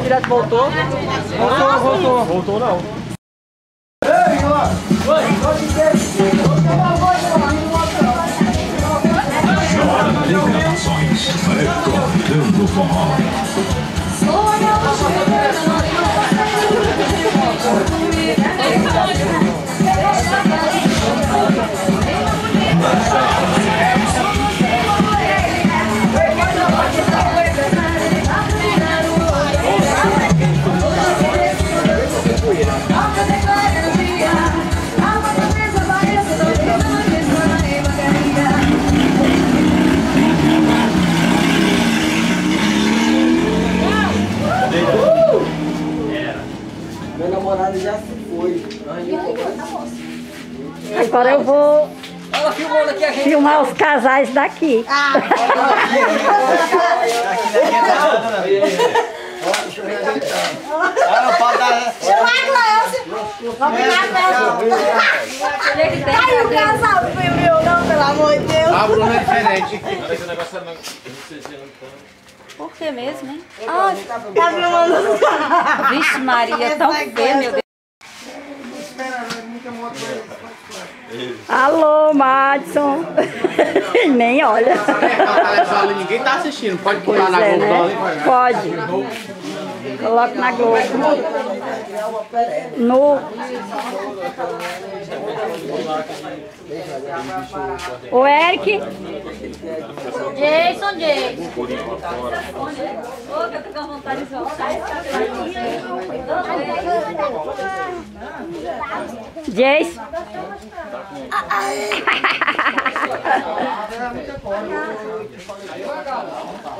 direto voltou? Voltou, voltou. Voltou não. Declarações recordando o forró. Agora eu vou Ela filmando aqui a gente. filmar os casais daqui. Ah, não pode dar. Ai, o casal foi meu, não, pelo amor de Deus. A Bruna é diferente. Por que mesmo, hein? Tá filmando. Vixe Maria, é tão feio, meu Deus. Alô, Madison. Nem olha. Ninguém tá assistindo. Pode botar na é, Globo né? Pode. Coloca na Globo. No. O Eric. Jason, Jason. Ô, que eu tô com vontade de voltar. Jace.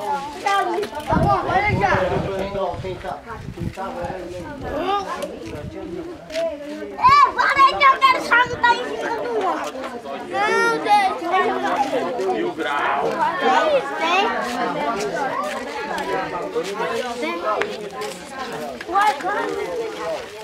É,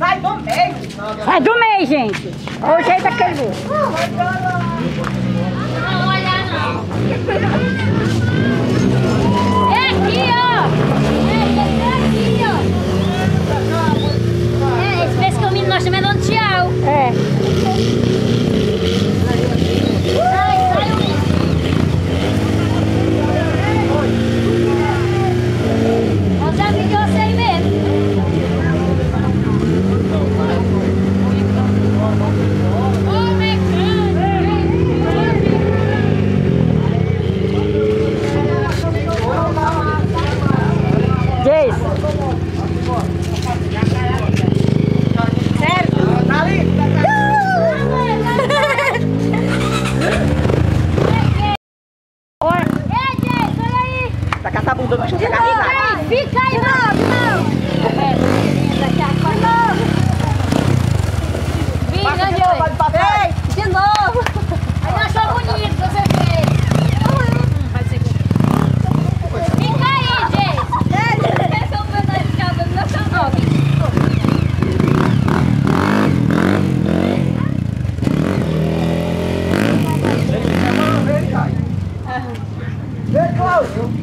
Sai do meio. Sai do meio, gente. Olha o jeito daquele burro. Não olha não. you.